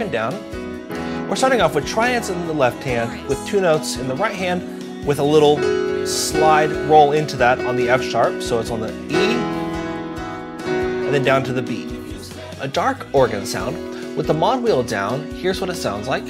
and down we're starting off with triads in the left hand with two notes in the right hand with a little slide roll into that on the F sharp. So it's on the E and then down to the B. A dark organ sound with the mod wheel down, here's what it sounds like.